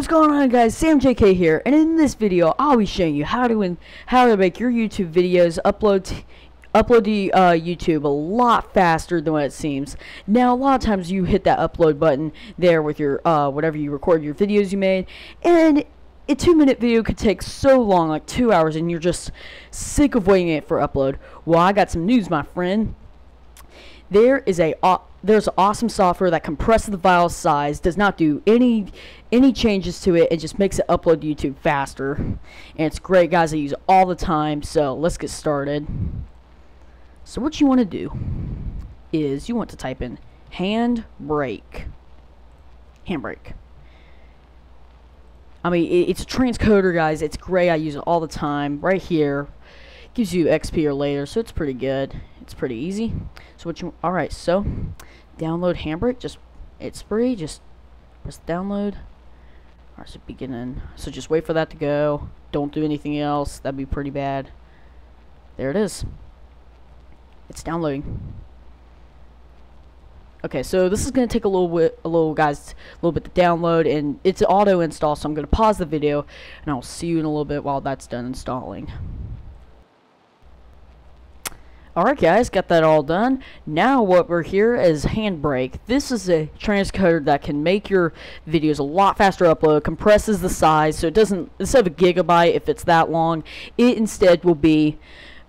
what's going on guys? Sam JK here, and in this video, I'll be showing you how to how to make your YouTube videos upload upload to uh, YouTube a lot faster than what it seems. Now, a lot of times you hit that upload button there with your uh, whatever you record your videos you made, and a two minute video could take so long, like two hours, and you're just sick of waiting it for upload. Well, I got some news, my friend. There is a there's awesome software that compresses the file size, does not do any any changes to it, and just makes it upload YouTube faster. And it's great, guys. I use it all the time. So let's get started. So what you want to do is you want to type in handbrake. Handbrake. I mean, it, it's a transcoder, guys. It's great. I use it all the time. Right here, gives you XP or later, so it's pretty good. It's pretty easy. So what you? All right. So download Handbrake. Just it's free. Just press download. Alright, so beginning. So just wait for that to go. Don't do anything else. That'd be pretty bad. There it is. It's downloading. Okay, so this is going to take a little bit, a little guys, a little bit to download, and it's auto install. So I'm going to pause the video, and I'll see you in a little bit while that's done installing. Alright guys, got that all done. Now what we're here is Handbrake. This is a transcoder that can make your videos a lot faster upload, compresses the size so it doesn't, instead of a gigabyte if it's that long, it instead will be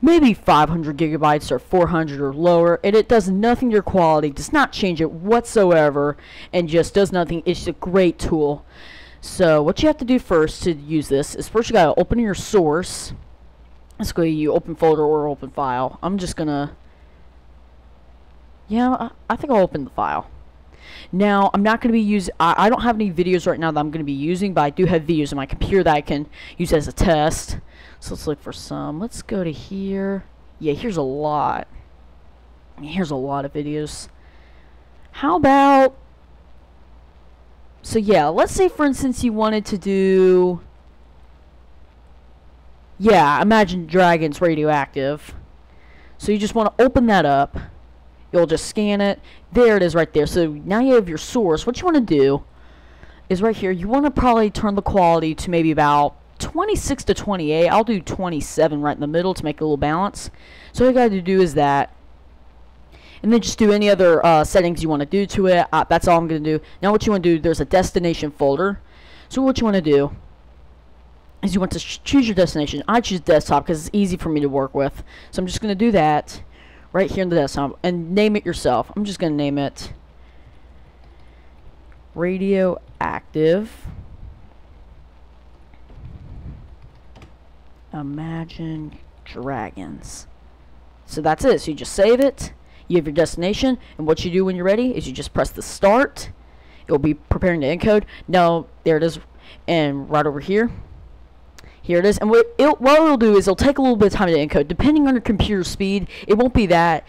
maybe 500 gigabytes or 400 or lower and it does nothing to your quality, does not change it whatsoever and just does nothing. It's a great tool. So what you have to do first to use this is first you gotta open your source Let's go to you open folder or open file. I'm just gonna yeah, I, I think I'll open the file. Now, I'm not going to be using, I, I don't have any videos right now that I'm going to be using, but I do have videos on my computer that I can use as a test. So let's look for some. Let's go to here. Yeah, here's a lot. Here's a lot of videos. How about, so yeah, let's say for instance you wanted to do yeah, Imagine Dragons radioactive. So you just want to open that up. You'll just scan it. There it is right there. So now you have your source. What you want to do is right here. You want to probably turn the quality to maybe about 26 to 28. I'll do 27 right in the middle to make a little balance. So all you got to do is that. And then just do any other uh, settings you want to do to it. Uh, that's all I'm going to do. Now what you want to do, there's a destination folder. So what you want to do is you want to choose your destination. I choose desktop because it's easy for me to work with. So I'm just going to do that right here in the desktop and name it yourself. I'm just going to name it radioactive imagine dragons so that's it so you just save it you have your destination and what you do when you're ready is you just press the start it will be preparing to encode now there it is and right over here here it is. And what, it, what it'll do is it'll take a little bit of time to encode. Depending on your computer speed, it won't be that.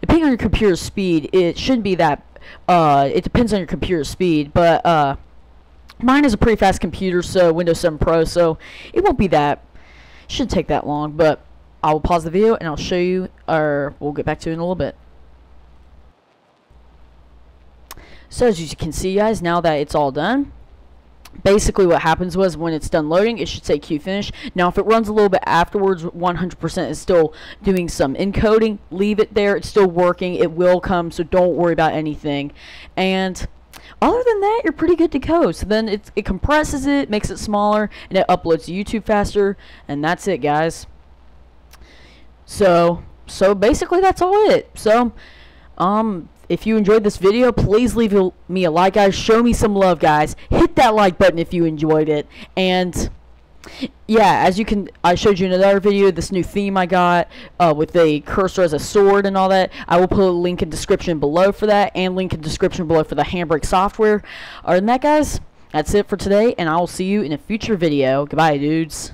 Depending on your computer speed, it shouldn't be that. Uh, it depends on your computer speed, but uh, mine is a pretty fast computer, so Windows 7 Pro, so it won't be that. Shouldn't take that long, but I will pause the video and I'll show you, or we'll get back to it in a little bit. So as you can see, guys, now that it's all done, basically what happens was when it's done loading it should say queue finish. Now if it runs a little bit afterwards 100% is still doing some encoding. Leave it there. It's still working. It will come so don't worry about anything. And other than that you're pretty good to go. So then it, it compresses it makes it smaller and it uploads to YouTube faster. And that's it guys. So so basically that's all it. So um if you enjoyed this video, please leave me a like, guys. Show me some love, guys. Hit that like button if you enjoyed it. And yeah, as you can, I showed you in another video this new theme I got uh, with a cursor as a sword and all that. I will put a link in description below for that and link in description below for the Handbrake software. Other than that, guys, that's it for today, and I will see you in a future video. Goodbye, dudes.